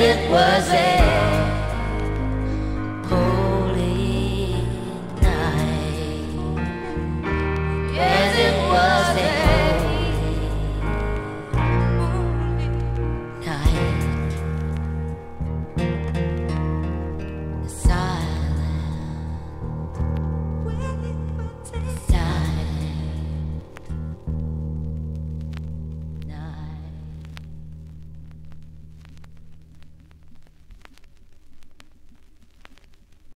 it was a